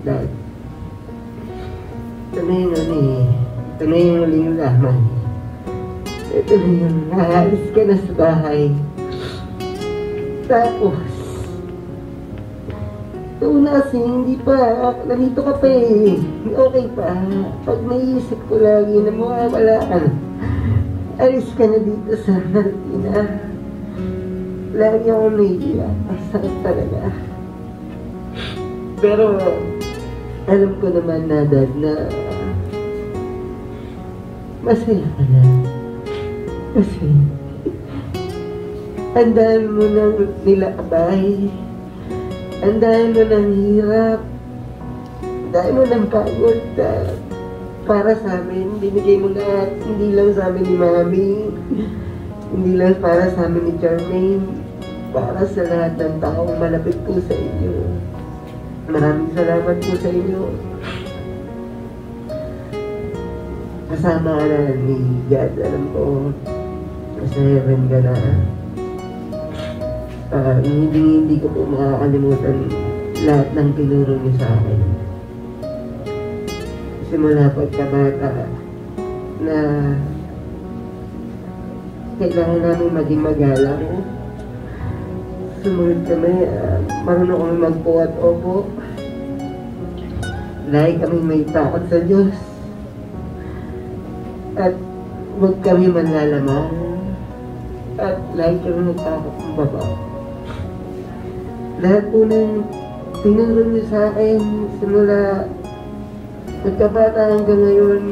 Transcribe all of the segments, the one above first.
Dad, ito na yung eh, ito na yung huling laman. Ito na yung aalis ka na sa bahay. Tapos, una kasi hindi pa, nandito ka pa eh. Okay pa. Pag naisip ko lagi na mawawala ka na, alis ka na dito sa Martina. Lagi ako naiiyak. Ang sakit talaga. Pero, alam ko naman na, Dad, na masaya ka na. Kasi, ang dahil mo nang nilakbay, ang dahil mo ng hirap, dahil mo ng pagod na para sa amin, binigay mo lahat, hindi lang sa amin ni Mami, hindi lang para sa amin ni Charmaine, para sa lahat ng taong malapit po sa inyo. Maraming salamat po sa inyo. Kasama ka na ni God, alam ko, nasa heaven ka na. Ah, hindi, hindi ko po makakalimutan lahat ng tinuro niyo sa akin. Simula pagkabata na kailangan namin maging magalang. Sumunod kami, ah, marunong kami magpo Lagi kami may takot sa Diyos. At huwag kami manlalamang. At lagi kami nagtakot ng baba. Lahat po ng tinuro niyo sa akin simula nagkabata hanggang ngayon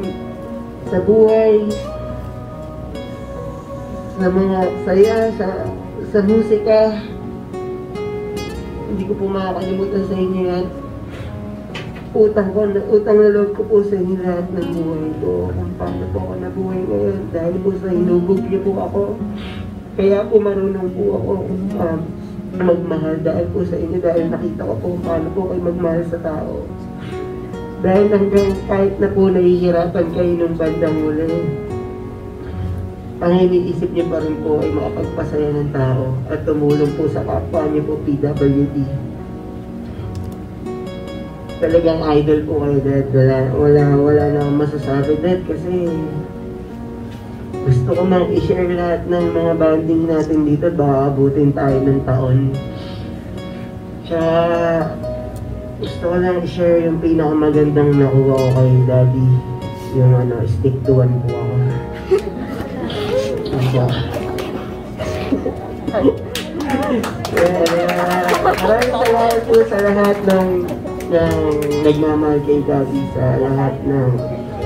sa buhay, sa mga saya, sa, sa musika, hindi ko po makakalimutan sa inyo yan. Utang ko, utang na loob ko po sa inyo lahat ng buhay ko. Kung paano po ako nabuhay ngayon. Dahil po sa hinubog niyo po ako. Kaya po marunong po ako um, magmahal dahil po sa inyo. Dahil nakita ko po paano po kayo magmahal sa tao. Dahil hanggang kahit na po nahihirapan kayo ng bandang huli, ang iniisip niyo pa rin po ay makapagpasaya ng tao at tumulong po sa kapwa niyo po PWD talagang idol po kayo dad. Wala, wala, wala na akong masasabi dad kasi gusto ko mang i-share lahat ng mga banding natin dito baka abutin tayo ng taon. Tsaka gusto ko lang i-share yung pinakamagandang nakuha ko kay daddy. Yung ano, stick to one po ako. Diba? yeah, maraming salamat po sa lahat ng ng nagmamahal kay Daddy sa lahat ng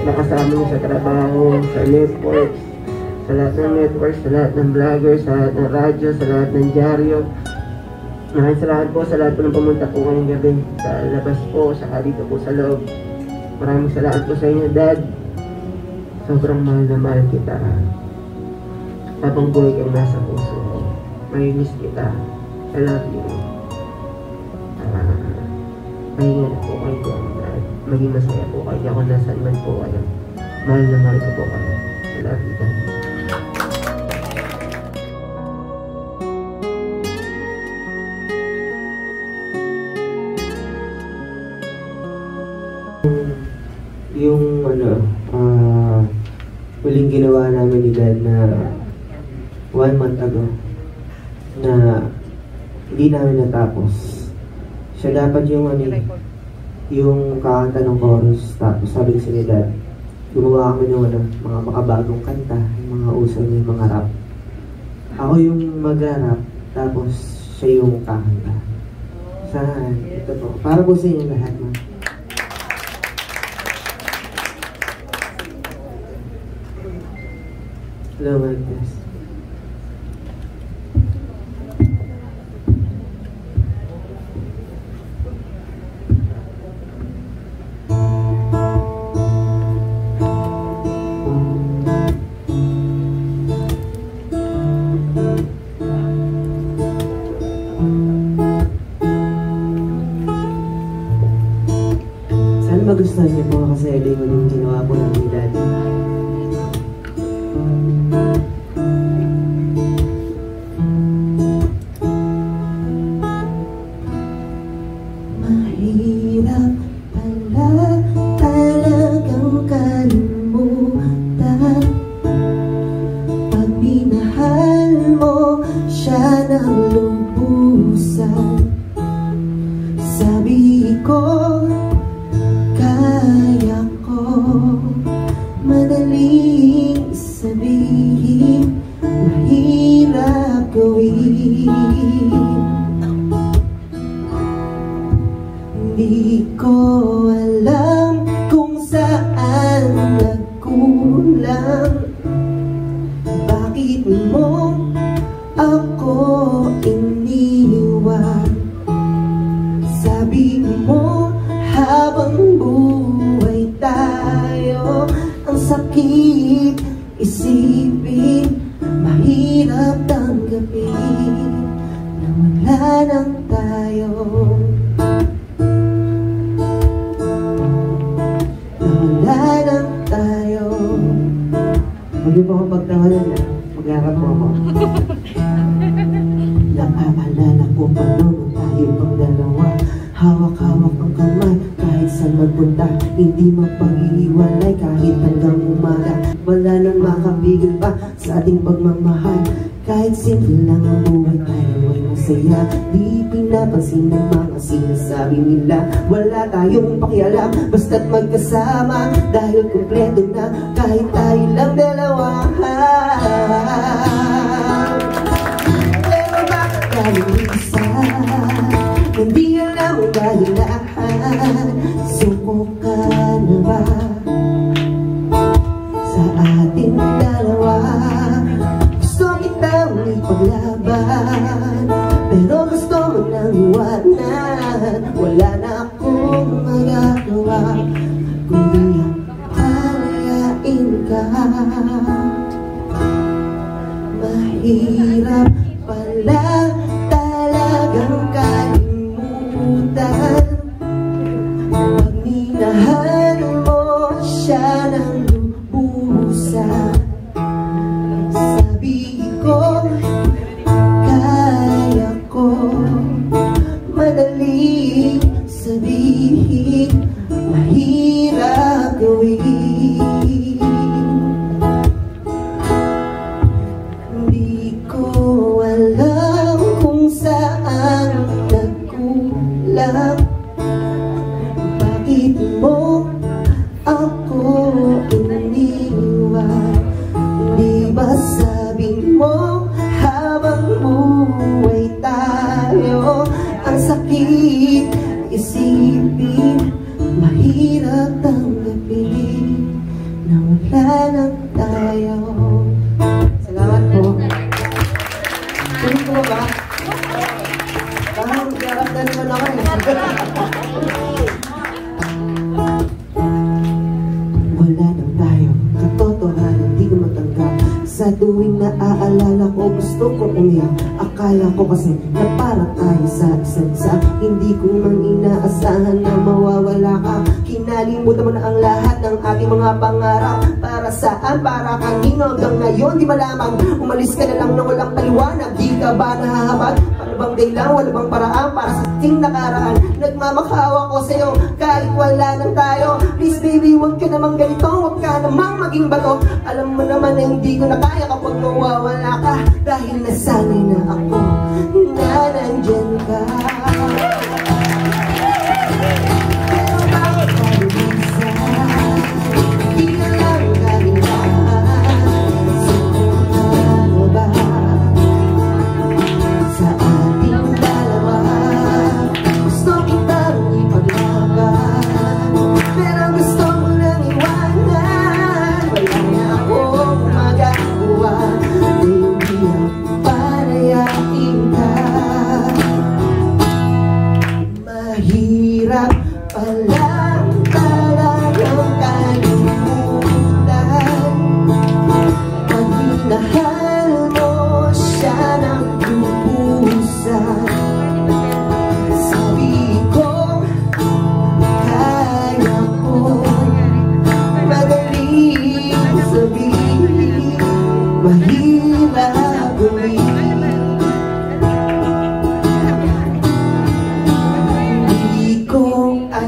nakasama sa trabaho, sa network, sa lahat ng network, sa lahat ng vlogger, sa lahat ng radyo, sa lahat ng dyaryo. Maraming salamat po sa lahat po ng pumunta po ngayong gabi sa labas po, saka dito po sa loob. Maraming salamat po sa inyo, Dad. Sobrang mahal na mahal kita. Habang buhay kang nasa puso ko. May miss kita. I love you. Ah, pahinga na po kayo dyan at maging masaya po kayo kung nasan man po kayo. Mahal na mahal ko po kayo. I love you, Daddy. yung ano, ah, huling ginawa namin ni Dad na one month ago na hindi namin natapos. Siya dapat yung ano, yung kakanta ng chorus tapos sabi kasi ni Dad, gumawa kami ng ano, mga makabagong kanta, yung mga uso niya, yung mga rap. Ako yung mag-rap, tapos siya yung kakanta. Saan? Ito po. Para po sa inyo lahat, man. Hello, Marcus. ng lubusan Sabi ko, kaya Madaling sabihin, mahirap gawin. Hindi ko alam isipin Mahirap tanggapin Na wala nang tayo. Na wala nang tayo. Huwag niyo po akong pagtawanan na Mag-arap po ako. Naaalala ko pa noon tayo pang dalawa Hawak-hawak ang kamay kahit saan magpunta Hindi mapag-iwalay simple lang ang buhay tayo ay masaya. Di pinapansin ng mga sinasabi nila. Wala tayong pakialam basta't magkasama. Dahil kumpleto na kahit tayo lang dalawa. Pero bakit tayo ipaglaban Pero gusto mo nang iwanan Wala na akong magagawa Kundi palayain ka. Mahirap tayo Ang sakit isipin Mahirap tanggapin Na wala nang tayo Salamat po. Tuloy po ba? Parang garap na naman ako eh. Wala nang tayo, katotohanan di ko matanggap Sa tuwing naaalala ko, ko umiyak Akala ko kasi na parang tayo sa isa't isa Hindi ko man inaasahan na mawawala ka. Kinalimutan mo na ang lahat ng ating mga pangarap. Para saan, para kanino? Hanggang ngayon Di malamang, umalis ka na lang na walang paliwanag. Di ka ba nahahabag? Ano bang dahilan, wala bang paraan para sa ating nakaraan? Nagmamakaawa ko sa'yo kahit wala nang tayo. Please baby, huwag ka namang ganito Huwag ka namang maging bato. Alam mo naman na hindi ko na kaya kapag mawawala ka Dahil nasanay na ako na nandyan ka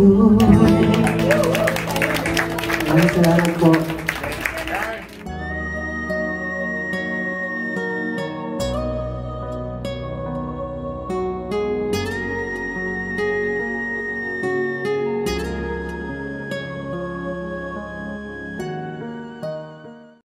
Yun. Maraming salamat.